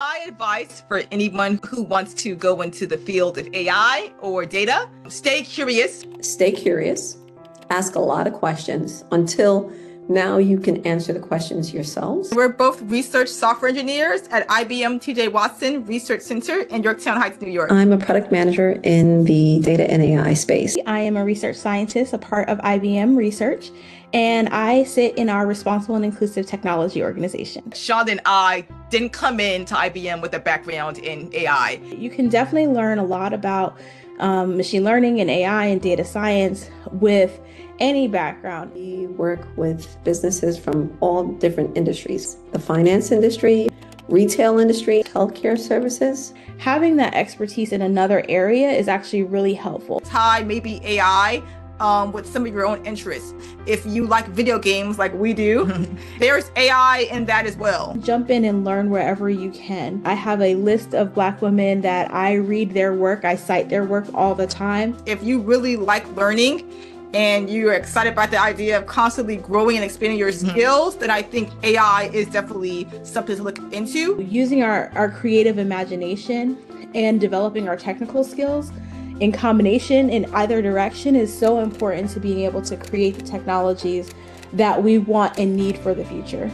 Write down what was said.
My advice for anyone who wants to go into the field of AI or data, stay curious. Stay curious, ask a lot of questions until now you can answer the questions yourselves. We're both research software engineers at IBM TJ Watson Research Center in Yorktown Heights, New York. I'm a product manager in the data and AI space. I am a research scientist, a part of IBM Research, and I sit in our responsible and inclusive technology organization. Sean and I didn't come into IBM with a background in AI. You can definitely learn a lot about um, machine learning and AI and data science with any background. We work with businesses from all different industries the finance industry, retail industry, healthcare services. Having that expertise in another area is actually really helpful. Tie maybe AI um, with some of your own interests. If you like video games like we do, there's AI in that as well. Jump in and learn wherever you can. I have a list of Black women that I read their work, I cite their work all the time. If you really like learning, and you're excited about the idea of constantly growing and expanding your mm-hmm. skills, then I think AI is definitely something to look into. Using our, our creative imagination and developing our technical skills in combination in either direction is so important to being able to create the technologies that we want and need for the future.